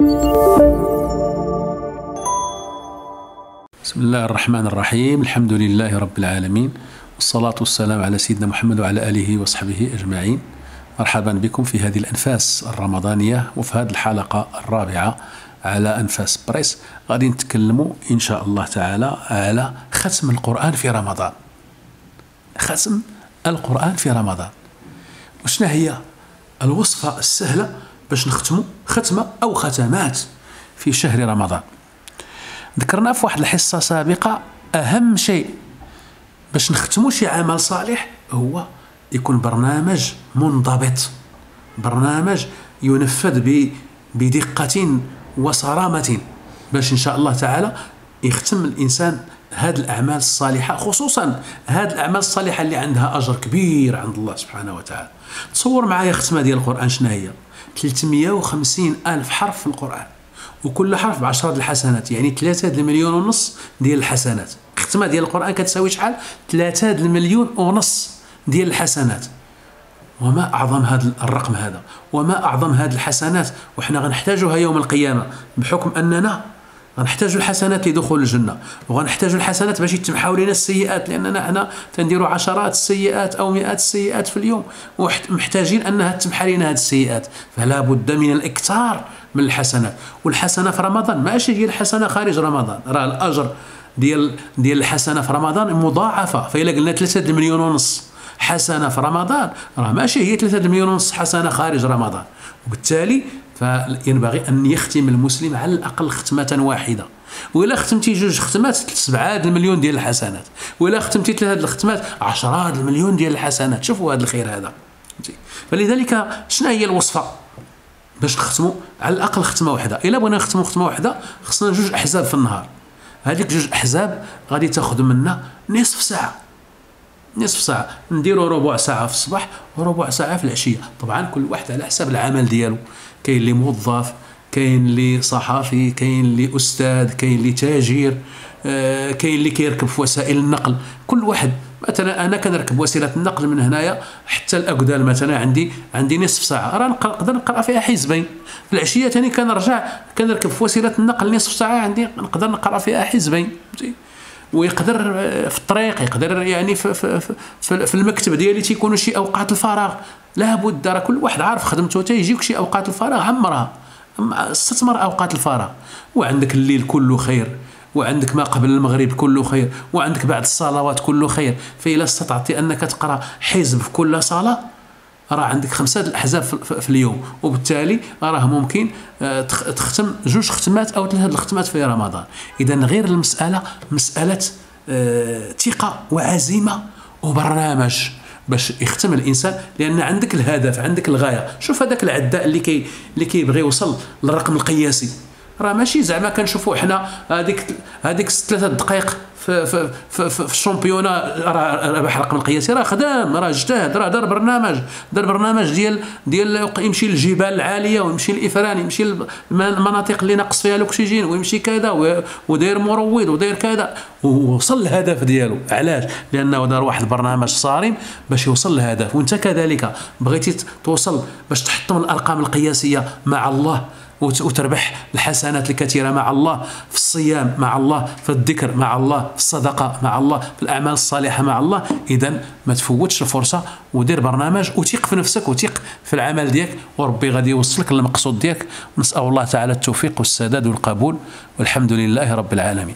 بسم الله الرحمن الرحيم الحمد لله رب العالمين والصلاة والسلام على سيدنا محمد وعلى آله وصحبه أجمعين مرحبا بكم في هذه الأنفاس الرمضانية وفي هذه الحلقة الرابعة على أنفاس بريس غادي نتكلموا إن شاء الله تعالى على ختم القرآن في رمضان ختم القرآن في رمضان وشنا هي الوصفة السهلة باش نختموا ختمة أو ختمات في شهر رمضان. ذكرنا في واحد الحصة سابقة أهم شيء باش نختموا شي عمل صالح هو يكون برنامج منضبط. برنامج ينفذ بدقة وصرامة باش إن شاء الله تعالى يختم الإنسان هذه الأعمال الصالحة خصوصا هذه الأعمال الصالحة اللي عندها أجر كبير عند الله سبحانه وتعالى. تصور معايا ختمة ديال القرآن شنو هي؟ 350 ألف حرف في القرآن. وكل حرف بعشرة الحسنات يعني ثلاثة المليون ونص ديال الحسنات. ختمة ديال القرآن كتساوي شحال؟ ثلاثة المليون ونص ديال الحسنات. وما أعظم هذا الرقم هذا؟ وما أعظم هذه الحسنات؟ وحنا غنحتاجها يوم القيامة بحكم أننا غنحتاجوا الحسنات لدخول الجنة وغنحتاجوا الحسنات باش يتمحاو لنا السيئات لأننا حنا تنديروا عشرات السيئات أو مئات السيئات في اليوم ومحتاجين أنها تمحى لنا هذه السيئات. فلا بد من الإكثار من الحسنات. والحسنة في رمضان ماشي هي الحسنة خارج رمضان. راه الأجر ديال ديال الحسنة في رمضان مضاعفة. فإلا قلنا 3 مليون ونص. حسنة في رمضان راه ماشي هي 3 مليون ونص حسنة خارج رمضان. وبالتالي فينبغي أن يختم المسلم على الأقل ختمة واحدة. وإلا ختمتي جوج ختمات سبعة المليون ديال الحسنات. وإلا ختمتي ثلاثة الختمات عشرة المليون ديال الحسنات. شوفوا هذا الخير هذا. فلذلك شنو هي الوصفة؟ باش نختموا على الأقل ختمة واحدة. إلا بغينا نختموا ختمة واحدة خصنا جوج أحزاب في النهار. هذيك جوج أحزاب غادي تاخذ منا نصف ساعة. نصف ساعة. نديروا ربع ساعة في الصباح وربع ساعة في العشية. طبعا كل واحد على حسب العمل ديالو. كاين اللي موظف كاين اللي صحفي كاين اللي أستاذ كاين اللي تاجر آه، كاين اللي كيركب في وسائل النقل. كل واحد مثلا أنا كنركب وسيلة النقل من هنايا حتى الاقدال مثلا عندي عندي نصف ساعة. راه نقدر نقرأ فيها حزبين. في العشية ثاني كنرجع كنركب في وسيلة النقل نصف ساعة عندي نقدر نقرأ فيها حزبين. ويقدر في الطريق يقدر يعني في, في, في, في المكتب ديالي تيكونوا شي أوقات الفراغ. لابد راه كل واحد عارف خدمته تيجيك شي أوقات الفراغ عمرها استثمر أوقات الفراغ. وعندك الليل كله خير وعندك ما قبل المغرب كله خير وعندك بعد الصلوات كله خير. فإذا استطعت أنك تقرأ حزب في كل صلاة راه عندك خمسة الأحزاب في اليوم وبالتالي راه ممكن آه، تختم جوج ختمات أو ثلاثة الختمات في رمضان. إذا غير المسألة مسألة آه، ثقة وعزيمة وبرنامج باش يختم الإنسان. لأن عندك الهدف عندك الغاية. شوف هذاك العداء اللي كي اللي كيبغي يوصل للرقم القياسي. راه ماشي زعما كنشوفوا حنا هذيك هذيك ثلاثة دقائق في في في, في, في الشامبيونا راه ربح الرقم القياسي راه خدام راه اجتهد راه دار برنامج دار برنامج ديال ديال يمشي للجبال العالية ويمشي للافران يمشي للمناطق اللي ناقص فيها الأكسجين ويمشي كذا وداير مروض وداير كذا. ووصل للهدف ديالو. علاش؟ لأنه دار واحد البرنامج صارم باش يوصل للهدف وأنت كذلك بغيتي توصل باش تحطم الأرقام القياسية مع الله. وتربح الحسنات الكثيرة مع الله في الصيام مع الله في الذكر مع الله في الصدقة مع الله في الأعمال الصالحة مع الله. إذا ما تفوتش الفرصة ودير برنامج وثق في نفسك وثق في العمل ديالك. وربي غادي يوصلك للمقصود ديالك. ونسأل الله تعالى التوفيق والسداد والقبول. والحمد لله رب العالمين.